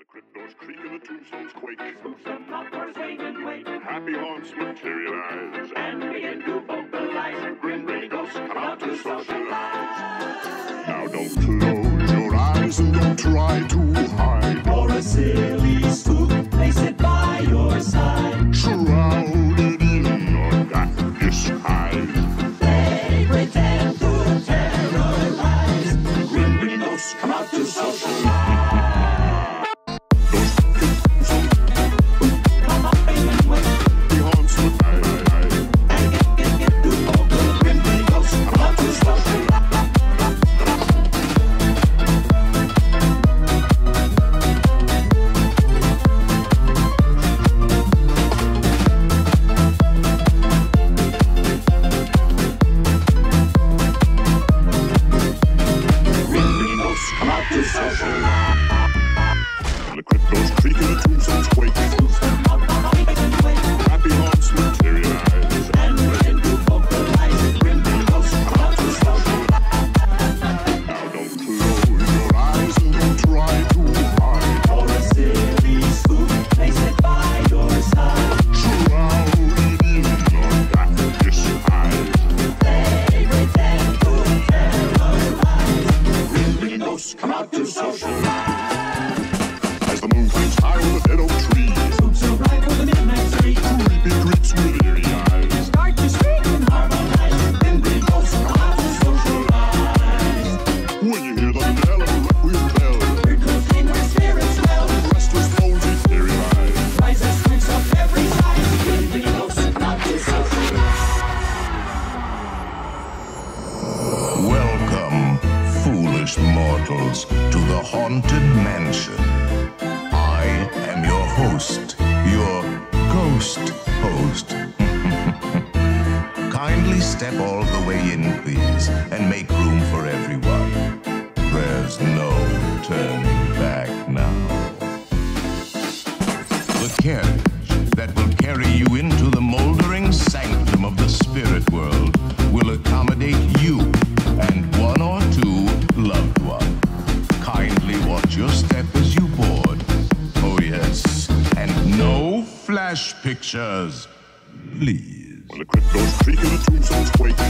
The crypt doors creak and the tombstones quake. Spooks and poppers wait and wait. Happy haunts materialize. And begin to vocalize. Grim gray ghosts come out to socialize. Now don't close your eyes and don't try to portals to the haunted mansion. I am your host, your ghost host. Kindly step all the way in, please, and make Flash pictures, please. When the crypto's creaking, the tombstone's quaking.